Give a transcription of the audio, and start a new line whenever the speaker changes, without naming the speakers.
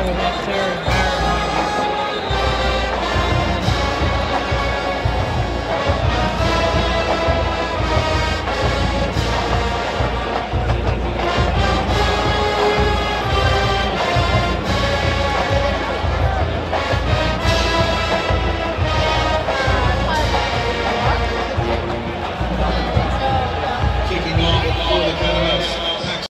away without caring.